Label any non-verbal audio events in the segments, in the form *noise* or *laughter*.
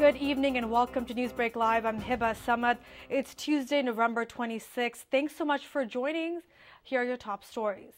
Good evening and welcome to Newsbreak Live. I'm Hiba Samad. It's Tuesday, November 26th. Thanks so much for joining. Here are your top stories.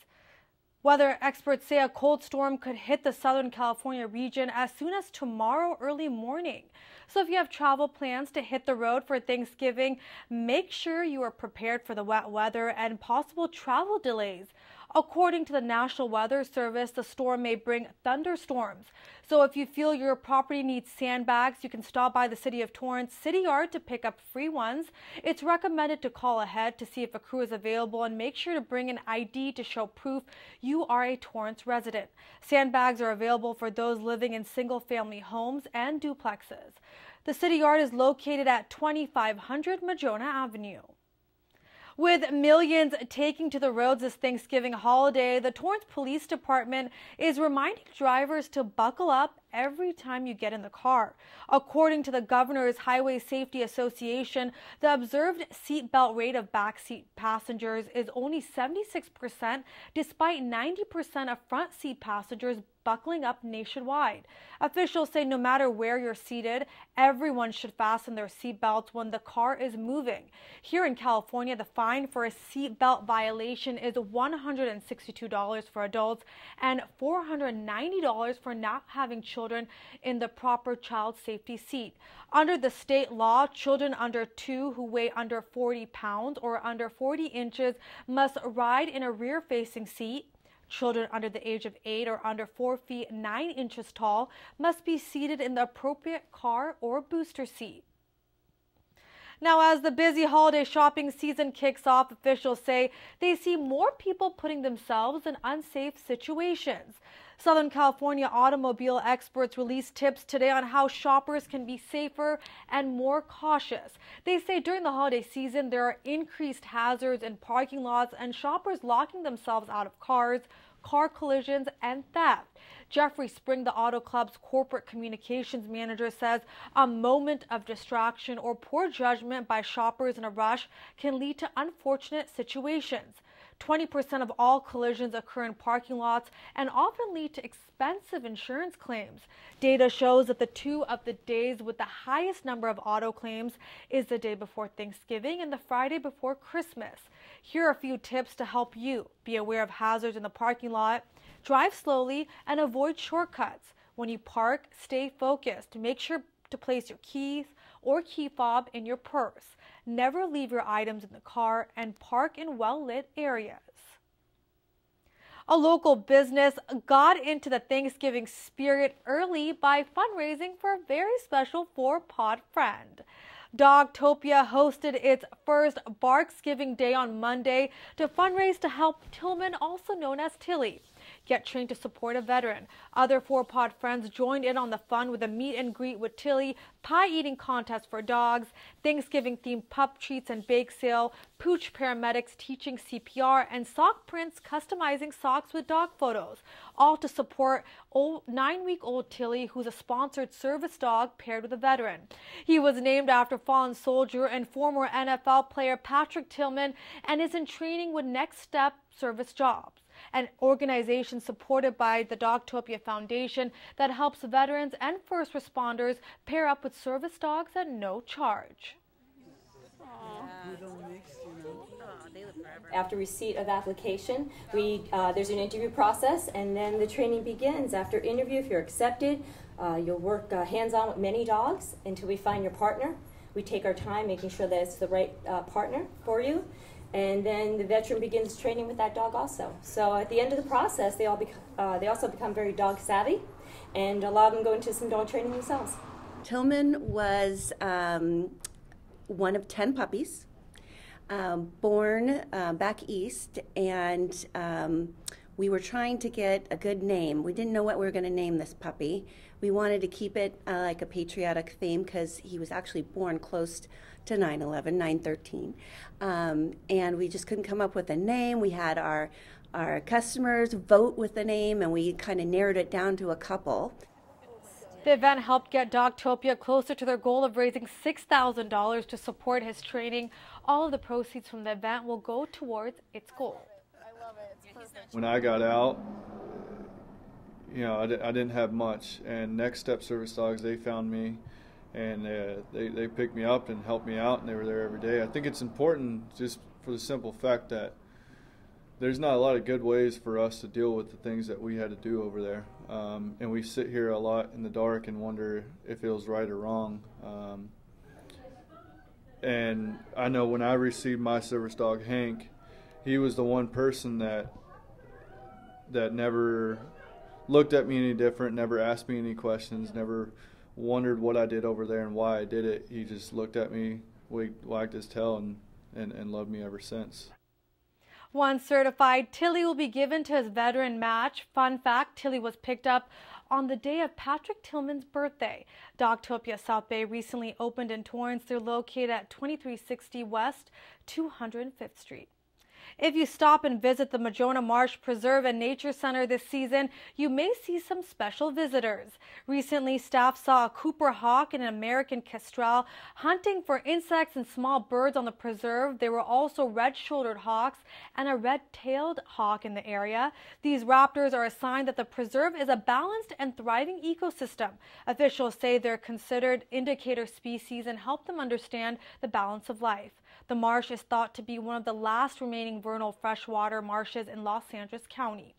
Weather experts say a cold storm could hit the Southern California region as soon as tomorrow early morning. So if you have travel plans to hit the road for Thanksgiving, make sure you are prepared for the wet weather and possible travel delays. According to the National Weather Service, the storm may bring thunderstorms. So if you feel your property needs sandbags, you can stop by the City of Torrance City Yard to pick up free ones. It's recommended to call ahead to see if a crew is available and make sure to bring an ID to show proof you are a Torrance resident. Sandbags are available for those living in single family homes and duplexes. The City Yard is located at 2500 Madrona Avenue. With millions taking to the roads this Thanksgiving holiday, the Torrance Police Department is reminding drivers to buckle up every time you get in the car. According to the Governor's Highway Safety Association, the observed seatbelt rate of backseat passengers is only 76%, despite 90% of front seat passengers buckling up nationwide. Officials say no matter where you're seated, everyone should fasten their seatbelts when the car is moving. Here in California, the fine for a seatbelt violation is $162 for adults and $490 for not having children in the proper child safety seat. Under the state law, children under two who weigh under 40 pounds or under 40 inches must ride in a rear facing seat. Children under the age of 8 or under 4 feet 9 inches tall must be seated in the appropriate car or booster seat. Now, as the busy holiday shopping season kicks off, officials say they see more people putting themselves in unsafe situations. Southern California automobile experts released tips today on how shoppers can be safer and more cautious. They say during the holiday season, there are increased hazards in parking lots and shoppers locking themselves out of cars, car collisions, and theft. Jeffrey Spring, the Auto Club's corporate communications manager, says a moment of distraction or poor judgment by shoppers in a rush can lead to unfortunate situations. 20% of all collisions occur in parking lots and often lead to expensive insurance claims. Data shows that the two of the days with the highest number of auto claims is the day before Thanksgiving and the Friday before Christmas. Here are a few tips to help you be aware of hazards in the parking lot, drive slowly, and avoid shortcuts. When you park, stay focused. Make sure to place your keys or key fob in your purse. Never leave your items in the car and park in well lit areas. A local business got into the Thanksgiving spirit early by fundraising for a very special four pod friend. Dogtopia hosted its first Barksgiving Day on Monday to fundraise to help Tillman, also known as Tilly. Get trained to support a veteran. Other Four Pod friends joined in on the fun with a meet and greet with Tilly, pie eating contest for dogs, Thanksgiving themed pup treats and bake sale, pooch paramedics teaching CPR, and sock prints customizing socks with dog photos. All to support old nine week old Tilly, who's a sponsored service dog paired with a veteran. He was named after fallen soldier and former NFL player Patrick Tillman and is in training with Next Step Service Dogs an organization supported by the Dogtopia Foundation that helps veterans and first responders pair up with service dogs at no charge. After receipt of application, we uh, there's an interview process, and then the training begins. After interview, if you're accepted, uh, you'll work uh, hands-on with many dogs until we find your partner. We take our time making sure that it's the right uh, partner for you and then the veteran begins training with that dog also. So at the end of the process, they all bec- uh, they also become very dog savvy, and a lot of them go into some dog training themselves. Tillman was um, one of ten puppies, um, born uh, back east, and um, we were trying to get a good name. We didn't know what we were going to name this puppy. We wanted to keep it uh, like a patriotic theme because he was actually born close to 9 11, 9 13. Um, and we just couldn't come up with a name. We had our our customers vote with the name, and we kind of narrowed it down to a couple. The event helped get Dogtopia closer to their goal of raising $6,000 to support his training. All of the proceeds from the event will go towards its goal. When I got out, you know, I didn't have much, and Next Step Service Dogs, they found me and uh, they they picked me up and helped me out, and they were there every day. I think it's important just for the simple fact that there's not a lot of good ways for us to deal with the things that we had to do over there. Um, and we sit here a lot in the dark and wonder if it was right or wrong. Um, and I know when I received my service dog Hank, he was the one person that that never looked at me any different, never asked me any questions, never wondered what I did over there and why I did it. He just looked at me, wagged his tail, and, and, and loved me ever since. Once certified Tilly will be given to his veteran match. Fun fact Tilly was picked up on the day of Patrick Tillman's birthday. Dogtopia South Bay recently opened in Torrance. They're located at 2360 West 205th Street. If you stop and visit the Madrona Marsh Preserve and Nature Center this season, you may see some special visitors. Recently, staff saw a Cooper hawk and an American kestrel hunting for insects and small birds on the preserve. There were also red-shouldered hawks and a red-tailed hawk in the area. These raptors are a sign that the preserve is a balanced and thriving ecosystem. Officials say they're considered indicator species and help them understand the balance of life. The marsh is thought to be one of the last remaining vernal freshwater marshes in Los Angeles County.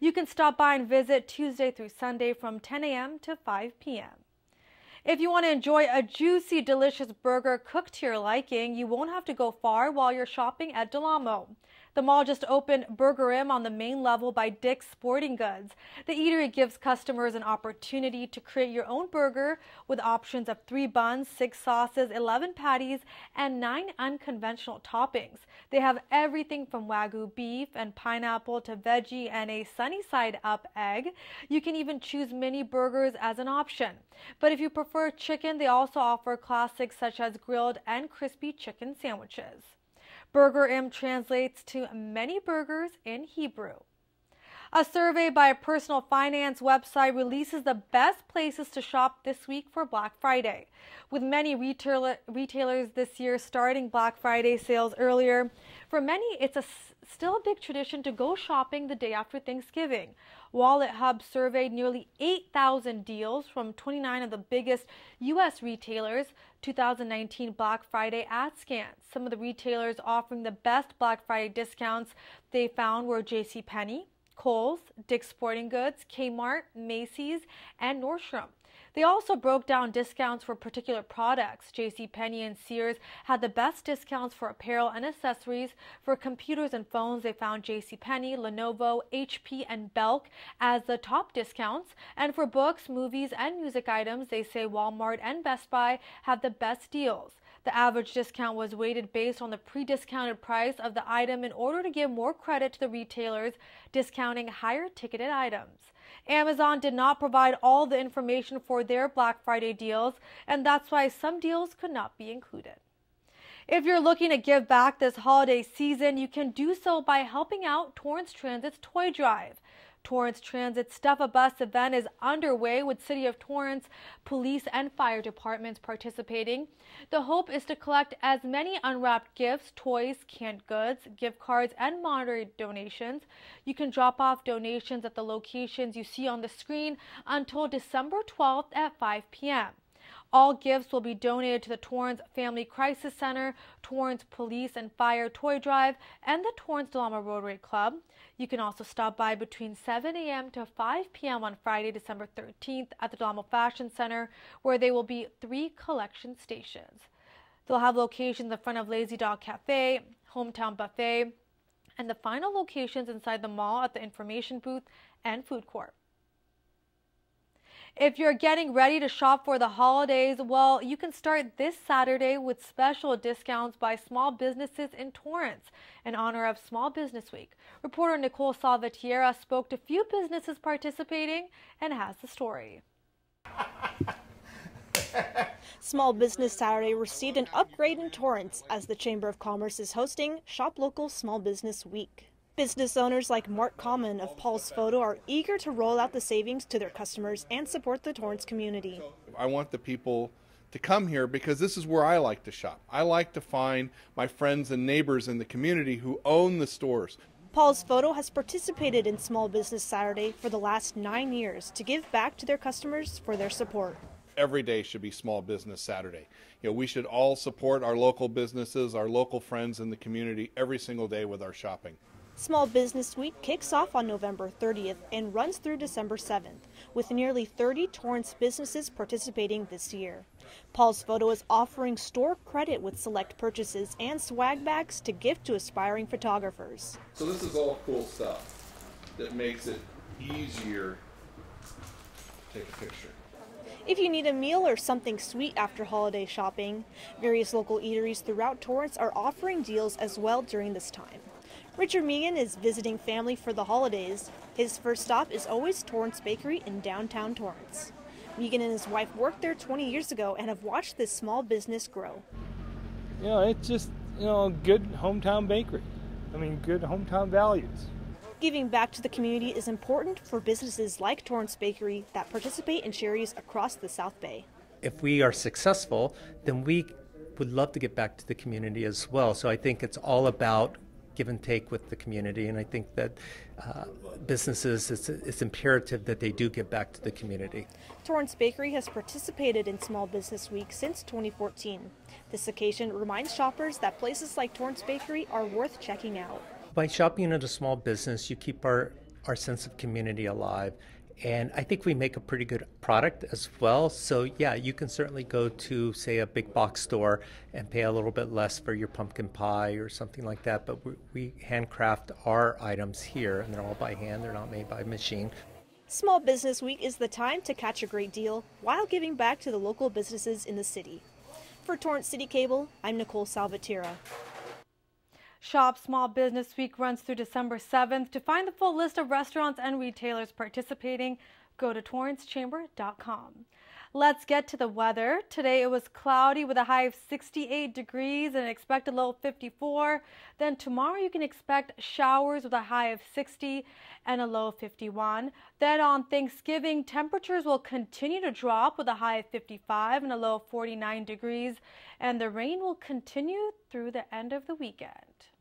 You can stop by and visit Tuesday through Sunday from 10 a.m. to 5 p.m. If you want to enjoy a juicy, delicious burger cooked to your liking, you won't have to go far while you're shopping at Del Amo. The mall just opened Burgerim on the main level by Dick's Sporting Goods. The eatery gives customers an opportunity to create your own burger with options of three buns, six sauces, 11 patties, and nine unconventional toppings. They have everything from Wagyu beef and pineapple to veggie and a sunny side up egg. You can even choose mini burgers as an option. But if you prefer chicken, they also offer classics such as grilled and crispy chicken sandwiches. Burgerim translates to many burgers in Hebrew. A survey by a personal finance website releases the best places to shop this week for Black Friday. With many retailer, retailers this year starting Black Friday sales earlier, for many it's a, still a big tradition to go shopping the day after Thanksgiving. WalletHub surveyed nearly 8,000 deals from 29 of the biggest U.S. retailers 2019 Black Friday ad scans. Some of the retailers offering the best Black Friday discounts they found were JCPenney, Kohl's, Dick's Sporting Goods, Kmart, Macy's, and Nordstrom. They also broke down discounts for particular products. JCPenney and Sears had the best discounts for apparel and accessories. For computers and phones, they found JCPenney, Lenovo, HP, and Belk as the top discounts. And for books, movies, and music items, they say Walmart and Best Buy have the best deals. The average discount was weighted based on the pre-discounted price of the item in order to give more credit to the retailers discounting higher ticketed items. Amazon did not provide all the information for their Black Friday deals, and that's why some deals could not be included. If you're looking to give back this holiday season, you can do so by helping out Torrance Transit's Toy Drive. Torrance Transit Stuff a Bus event is underway with City of Torrance police and fire departments participating. The hope is to collect as many unwrapped gifts, toys, canned goods, gift cards, and monetary donations. You can drop off donations at the locations you see on the screen until December 12th at 5 p.m. All gifts will be donated to the Torrance Family Crisis Center, Torrance Police and Fire Toy Drive, and the Torrance Del Amo Rotary Club. You can also stop by between 7 a.m. to 5 p.m. on Friday, December 13th at the Del Amo Fashion Center, where there will be three collection stations. They'll have locations in front of Lazy Dog Cafe, Hometown Buffet, and the final locations inside the mall at the information booth and food court. If you're getting ready to shop for the holidays, well, you can start this Saturday with special discounts by small businesses in Torrance in honor of Small Business Week. Reporter Nicole Salvatierra spoke to few businesses participating and has the story. *laughs* Small Business Saturday received an upgrade in Torrance as the Chamber of Commerce is hosting Shop Local Small Business Week. Business owners like Mark Common of Paul's Photo are eager to roll out the savings to their customers and support the Torrance community. I want the people to come here because this is where I like to shop. I like to find my friends and neighbors in the community who own the stores. Paul's Photo has participated in Small Business Saturday for the last nine years to give back to their customers for their support. every day should be Small Business Saturday. You know, we should all support our local businesses, our local friends in the community every single day with our shopping. Small Business Week kicks off on November 30th and runs through December 7th, with nearly 30 Torrance businesses participating this year. Paul's Photo is offering store credit with select purchases and swag bags to gift to aspiring photographers. So this is all cool stuff that makes it easier to take a picture. If you need a meal or something sweet after holiday shopping, various local eateries throughout Torrance are offering deals as well during this time. Richard Megan is visiting family for the holidays. His first stop is always Torrance Bakery in downtown Torrance. Megan and his wife worked there 20 years ago and have watched this small business grow. You know, it's just, you know, a good hometown bakery. I mean, good hometown values. Giving back to the community is important for businesses like Torrance Bakery that participate in charities across the South Bay. If we are successful, then we would love to get back to the community as well. So I think it's all about give and take with the community. And I think that uh, businesses, it's, it's imperative that they do give back to the community. Torrance Bakery has participated in Small Business Week since 2014. This occasion reminds shoppers that places like Torrance Bakery are worth checking out. By shopping at a small business, you keep our, our sense of community alive and I think we make a pretty good product as well. So, yeah, you can certainly go to, say, a big box store and pay a little bit less for your pumpkin pie or something like that. But we, handcraft our items here, and they're all by hand, they're not made by machine. Small Business Week is the time to catch a great deal while giving back to the local businesses in the city. For Torrance City Cable, I'm Nicole Salvatierra. Shop Small Business Week runs through December 7th. To find the full list of restaurants and retailers participating, go to torrancechamber.com. Let's get to the weather. Today it was cloudy with a high of 68 degrees and an expected low of 54. Then tomorrow you can expect showers with a high of 60 and a low of 51. Then on Thanksgiving, temperatures will continue to drop with a high of 55 and a low of 49 degrees. And the rain will continue through the end of the weekend.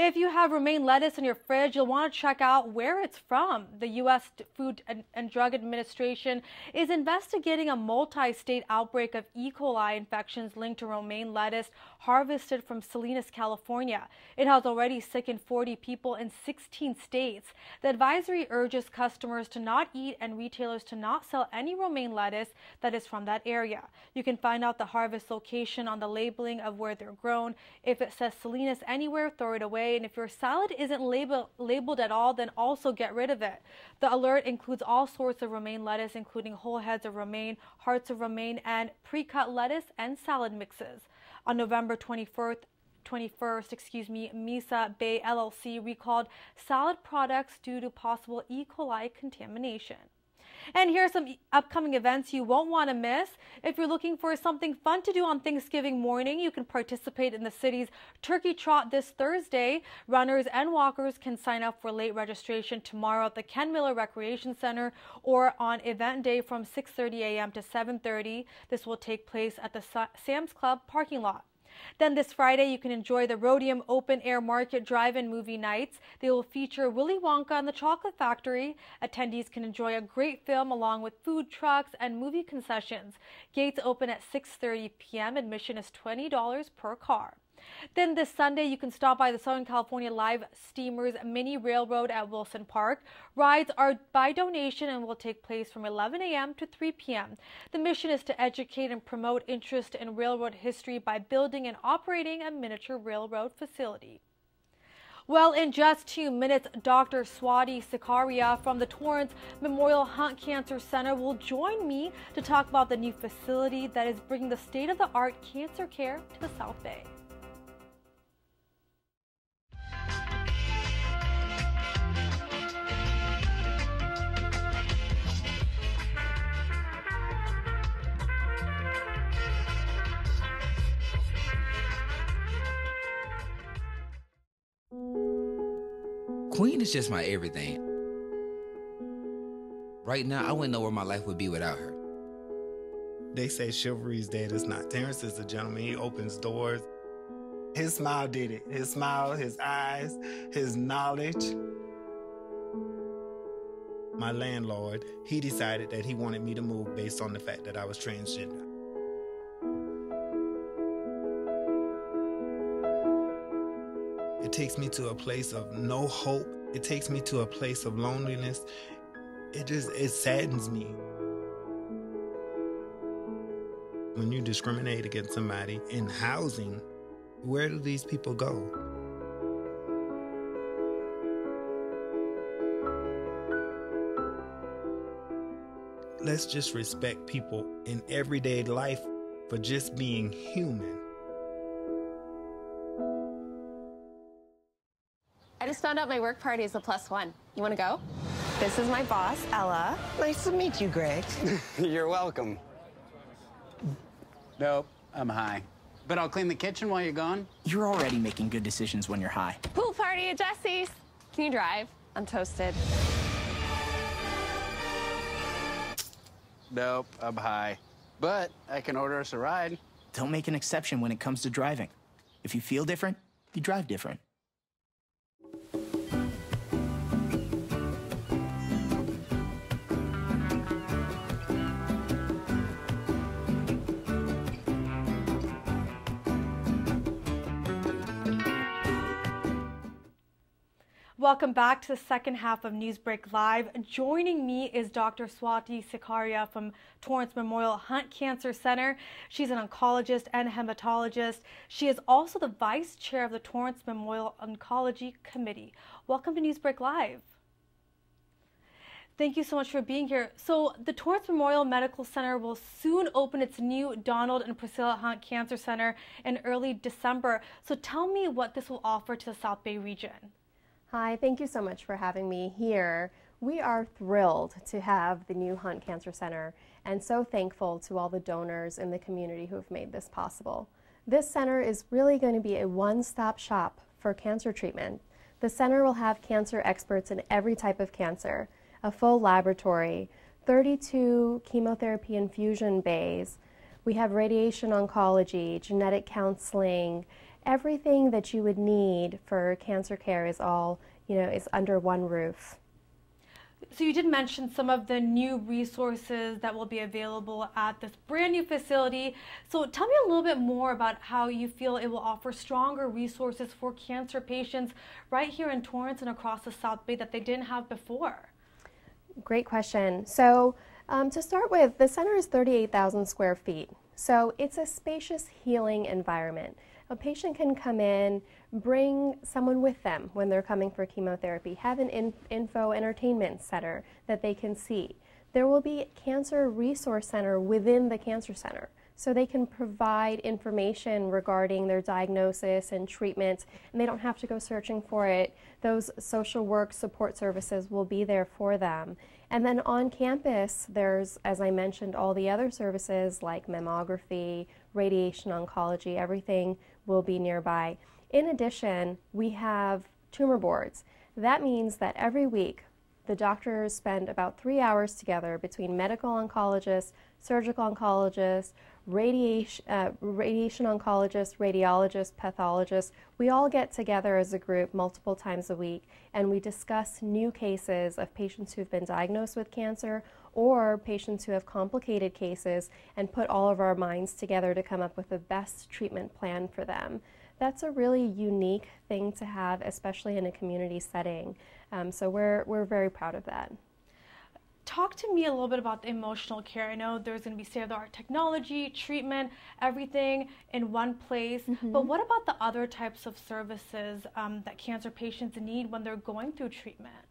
If you have romaine lettuce in your fridge, you'll want to check out where it's from. The U.S. Food and Drug Administration is investigating a multi-state outbreak of E. coli infections linked to romaine lettuce harvested from Salinas, California. It has already sickened 40 people in 16 states. The advisory urges customers to not eat and retailers to not sell any romaine lettuce that is from that area. You can find out the harvest location on the labeling of where they're grown. If it says Salinas anywhere, throw it away. And if your salad isn't label, labeled at all, then also get rid of it. The alert includes all sorts of romaine lettuce, including whole heads of romaine, hearts of romaine, and pre-cut lettuce and salad mixes. On November 21st, 21st, excuse me, Missa Bay LLC recalled salad products due to possible E. coli contamination. And here are some upcoming events you won't want to miss. If you're looking for something fun to do on Thanksgiving morning, you can participate in the city's Turkey Trot this Thursday. Runners and walkers can sign up for late registration tomorrow at the Ken Miller Recreation Center or on event day from 6:30 a.m. to 7:30. This will take place at the Sam's Club parking lot. Then this Friday, you can enjoy the Roadium Open Air Market Drive-In movie nights. They will feature Willy Wonka and the Chocolate Factory. Attendees can enjoy a great film along with food trucks and movie concessions. Gates open at 6.30 p.m. Admission is $20 per car. Then this Sunday, you can stop by the Southern California Live Steamers Mini Railroad at Wilson Park. Rides are by donation and will take place from 11 a.m. to 3 p.m. The mission is to educate and promote interest in railroad history by building and operating a miniature railroad facility. Well, in just two minutes, Dr. Swati Sikaria from the Torrance Memorial Hunt Cancer Center will join me to talk about the new facility that is bringing the state-of-the-art cancer care to the South Bay. Is just my everything. Right now, I wouldn't know where my life would be without her. They say chivalry's dead. It's not. Terrence is a gentleman. He opens doors. His smile did it. His smile, his eyes, his knowledge. my landlord, he decided that he wanted me to move based on the fact that I was transgender. It takes me to a place of no hope. It takes me to a place of loneliness. It just it saddens me. When you discriminate against somebody in housing, where do these people go? Let's just respect people in everyday life for just being human. Just found out my work party is a plus one. You want to go? This is my boss, Ella. Nice to meet you, Greg. *laughs* You're welcome. Nope, I'm high. But I'll clean the kitchen while you're gone. You're already making good decisions when you're high. Pool party at Jesse's. Can you drive? I'm toasted. Nope, I'm high. But I can order us a ride. Don't make an exception when it comes to driving. If you feel different, you drive different. Welcome back to the second half of Newsbreak Live. Joining me is Dr. Swati Sikaria from Torrance Memorial Hunt Cancer Center. She's an oncologist and hematologist. She is also the vice chair of the Torrance Memorial Oncology Committee. Welcome to Newsbreak Live. Thank you so much for being here. So, the Torrance Memorial Medical Center will soon open its new Donald and Priscilla Hunt Cancer Center in early December. So, tell me what this will offer to the South Bay region. Hi, thank you so much for having me here. We are thrilled to have the new Hunt Cancer Center and so thankful to all the donors in the community who have made this possible. This center is really going to be a one stop shop for cancer treatment. The center will have cancer experts in every type of cancer, a full laboratory, 32 chemotherapy infusion bays. We have radiation oncology, genetic counseling, everything that you would need for cancer care is all, you know, is under one roof. So you did mention some of the new resources that will be available at this brand new facility. So tell me a little bit more about how you feel it will offer stronger resources for cancer patients right here in Torrance and across the South Bay that they didn't have before. Great question. So um, to start with, the center is 38,000 square feet. So it's a spacious healing environment. A patient can come in, bring someone with them when they're coming for chemotherapy, have an in info entertainment center that they can see. There will be a cancer resource center within the cancer center. So they can provide information regarding their diagnosis and treatment, and they don't have to go searching for it. Those social work support services will be there for them. And then on campus, there's, as I mentioned, all the other services like mammography, radiation oncology, everything will be nearby. In addition, we have tumor boards. That means that every week the doctors spend about three hours together between medical oncologists, surgical oncologists, radiation, uh, radiation oncologists, radiologists, pathologists. We all get together as a group multiple times a week and we discuss new cases of patients who've been diagnosed with cancer or patients who have complicated cases and put all of our minds together to come up with the best treatment plan for them. That's a really unique thing to have, especially in a community setting. Um, so we're, we're very proud of that. Talk to me a little bit about the emotional care. I know there's going to be state of the art technology, treatment, everything in one place. Mm-hmm. But what about the other types of services um, that cancer patients need when they're going through treatment?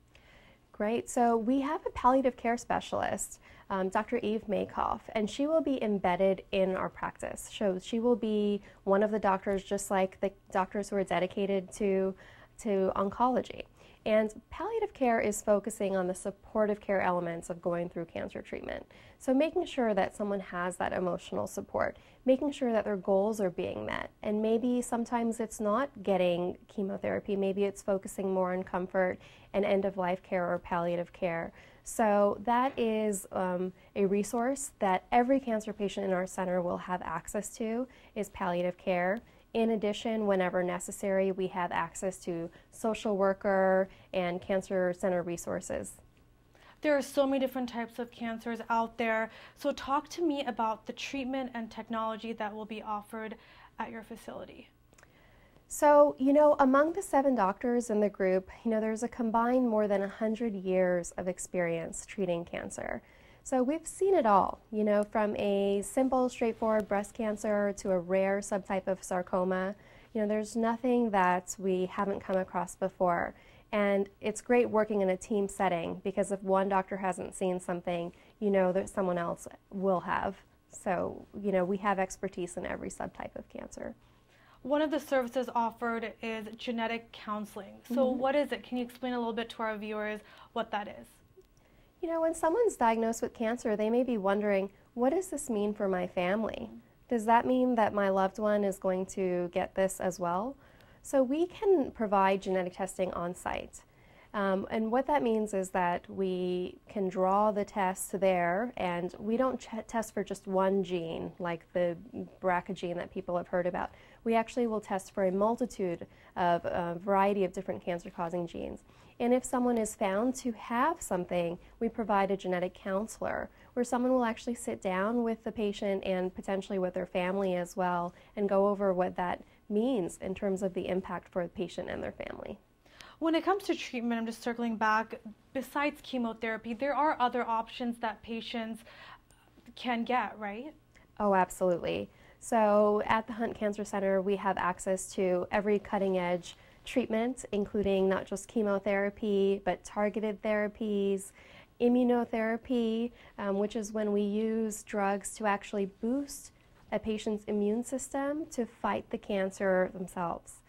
Great. So we have a palliative care specialist, um, Dr. Eve Maykoff, and she will be embedded in our practice. So she will be one of the doctors, just like the doctors who are dedicated to to oncology. And palliative care is focusing on the supportive care elements of going through cancer treatment. So making sure that someone has that emotional support, making sure that their goals are being met. And maybe sometimes it's not getting chemotherapy, maybe it's focusing more on comfort and end of life care or palliative care. So that is um, a resource that every cancer patient in our center will have access to is palliative care. In addition, whenever necessary, we have access to social worker and cancer center resources. There are so many different types of cancers out there. So, talk to me about the treatment and technology that will be offered at your facility. So, you know, among the seven doctors in the group, you know, there's a combined more than 100 years of experience treating cancer. So we've seen it all, you know, from a simple, straightforward breast cancer to a rare subtype of sarcoma. You know, there's nothing that we haven't come across before. And it's great working in a team setting because if one doctor hasn't seen something, you know that someone else will have. So, you know, we have expertise in every subtype of cancer. One of the services offered is genetic counseling. So, Mhm. what is it? Can you explain a little bit to our viewers what that is? You know, when someone's diagnosed with cancer, they may be wondering, what does this mean for my family? Does that mean that my loved one is going to get this as well? So we can provide genetic testing on site. Um, and what that means is that we can draw the test there, and we don't test for just one gene, like the BRCA gene that people have heard about. We actually will test for a multitude of a variety of different cancer causing genes. And if someone is found to have something, we provide a genetic counselor where someone will actually sit down with the patient and potentially with their family as well and go over what that means in terms of the impact for the patient and their family. When it comes to treatment, I'm just circling back, besides chemotherapy, there are other options that patients can get, right? Oh, absolutely. So at the Hunt Cancer Center, we have access to every cutting edge treatment, including not just chemotherapy, but targeted therapies, immunotherapy, um, which is when we use drugs to actually boost a patient's immune system to fight the cancer themselves.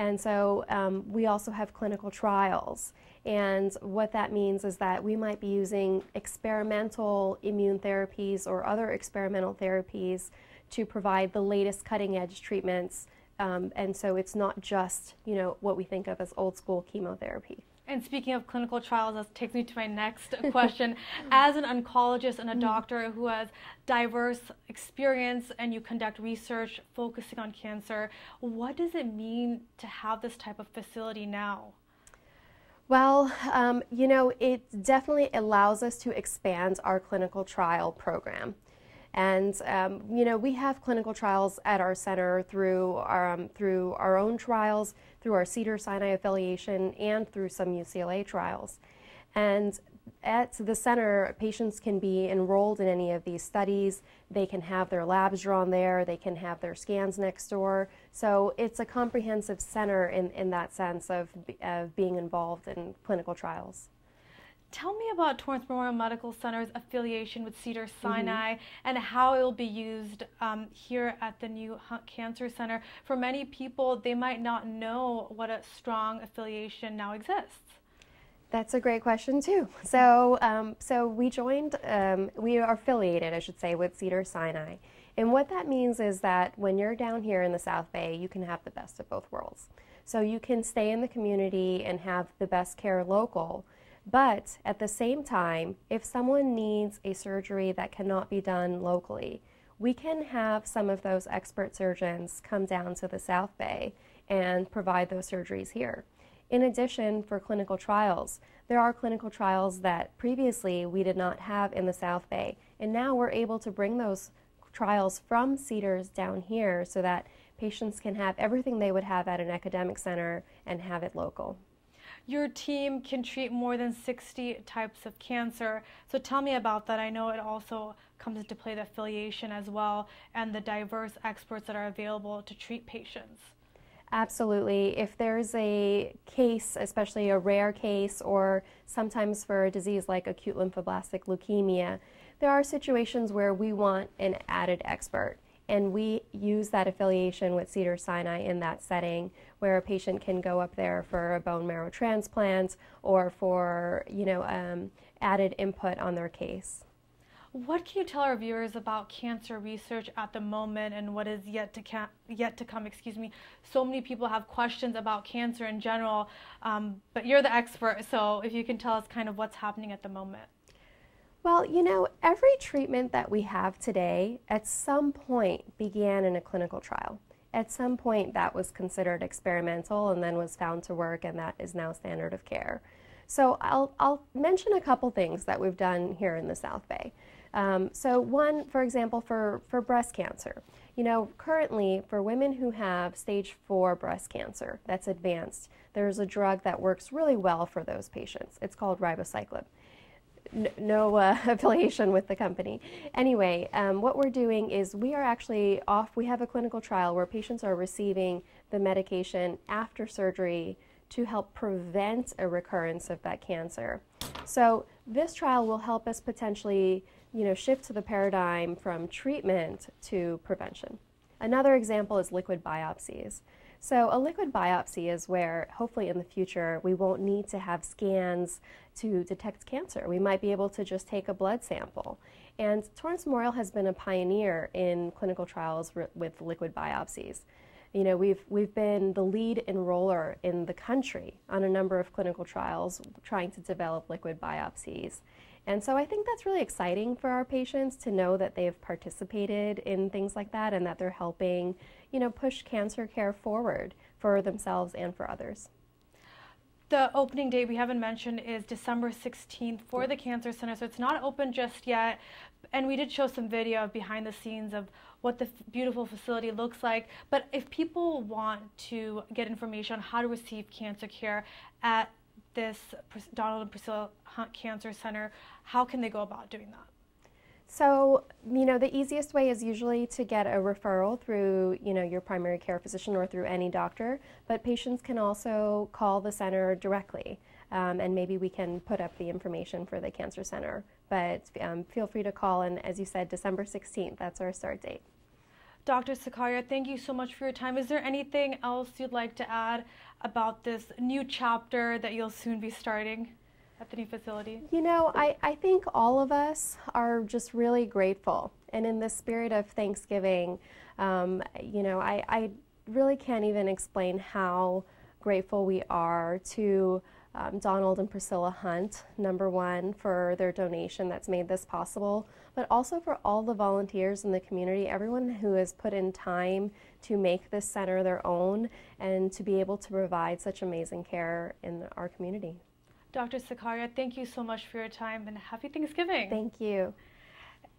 And so um, we also have clinical trials. And what that means is that we might be using experimental immune therapies or other experimental therapies to provide the latest cutting edge treatments. Um, and so it's not just, you know, what we think of as old school chemotherapy. And speaking of clinical trials, that takes me to my next *laughs* question. As an oncologist and a doctor who has diverse experience and you conduct research focusing on cancer, what does it mean to have this type of facility now? Well, um, you know, it definitely allows us to expand our clinical trial program. And um, you know, we have clinical trials at our center through our, um, through our own trials, through our Cedars-Sinai affiliation, and through some UCLA trials. And at the center, patients can be enrolled in any of these studies. They can have their labs drawn there. They can have their scans next door. So it's a comprehensive center in, in that sense of, of being involved in clinical trials. Tell me about Torrance Memorial Medical Center's affiliation with Cedar Sinai and how it will be used um, here at the new Hunt Cancer Center. For many people, they might not know what a strong affiliation now exists. That's a great question too. So, um, so we joined, um, we are affiliated, I should say, with Cedars-Sinai. And what that means is that when you're down here in the South Bay, you can have the best of both worlds. So you can stay in the community and have the best care local. But at the same time, if someone needs a surgery that cannot be done locally, we can have some of those expert surgeons come down to the South Bay and provide those surgeries here. In addition, for clinical trials, there are clinical trials that previously we did not have in the South Bay, and now we're able to bring those trials from Cedars down here so that patients can have everything they would have at an academic center and have it local. Your team can treat more than 60 types of cancer. So tell me about that. I know it also comes into play the affiliation as well and the diverse experts that are available to treat patients. Absolutely. If there's a case, especially a rare case, or sometimes for a disease like acute lymphoblastic leukemia, there are situations where we want an added expert. And we use that affiliation with Cedars-Sinai in that setting where a patient can go up there for a bone marrow transplant or for, you know, um, added input on their case. What can you tell our viewers about cancer research at the moment and what is yet to yet to come? Excuse me. So many people have questions about cancer in general, um, but you're the expert, so if you can tell us kind of what's happening at the moment. Well, you know, every treatment that we have today at some point began in a clinical trial. At some point, that was considered experimental and then was found to work, and that is now standard of care. So I'll, I'll mention a couple things that we've done here in the South Bay. Um, so one, for example, for, for breast cancer. You know, currently for women who have stage four breast cancer that's advanced, there's a drug that works really well for those patients. It's called ribociclib. No, uh, *laughs* affiliation with the company. Anyway, um, what we're doing is we are actually off, we have a clinical trial where patients are receiving the medication after surgery to help prevent a recurrence of that cancer. So this trial will help us potentially you know, shift to the paradigm from treatment to prevention. Another example is liquid biopsies. So a liquid biopsy is where hopefully in the future we won't need to have scans to detect cancer. We might be able to just take a blood sample. And Torrance Memorial has been a pioneer in clinical trials with liquid biopsies. You know, we've, we've been the lead enroller in the country on a number of clinical trials trying to develop liquid biopsies. And so I think that's really exciting for our patients to know that they've participated in things like that and that they're helping, you know, push cancer care forward for themselves and for others. The opening date we haven't mentioned is December 16th for the Cancer Center, so it's not open just yet. And we did show some video of behind the scenes of what the beautiful facility looks like. But if people want to get information on how to receive cancer care at this Donald and Priscilla Hunt Cancer Center, how can they go about doing that? So, you know, the easiest way is usually to get a referral through, you know, your primary care physician or through any doctor, but patients can also call the center directly. Um, and maybe we can put up the information for the Cancer Center. But um, feel free to call, and as you said, December 16th, that's our start date. Dr. Sikaria, thank you so much for your time. Is there anything else you'd like to add about this new chapter that you'll soon be starting at the new facility? You know, I, I think all of us are just really grateful. And in the spirit of Thanksgiving, um, you know, I, I really can't even explain how grateful we are to um, Donald and Priscilla Hunt, number one, for their donation that's made this possible, but also for all the volunteers in the community, everyone who has put in time to make this center their own and to be able to provide such amazing care in our community. Dr. Sikaria, thank you so much for your time and happy Thanksgiving. Thank you.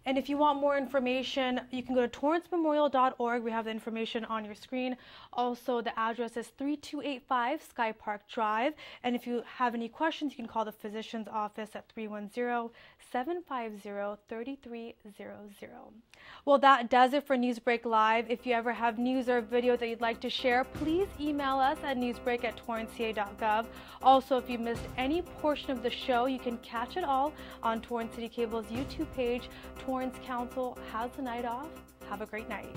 And if you want more information, you can go to torrancememorial.org. We have the information on your screen. Also, the address is 3285 Sky Park Drive. And if you have any questions, you can call the physician's office at 310 750 3300. Well, that does it for Newsbreak Live. If you ever have news or video that you'd like to share, please email us at newsbreak at. Also, if you missed any portion of the show, you can catch it all on Torrance City Cable's YouTube page. Council has the night off. Have a great night.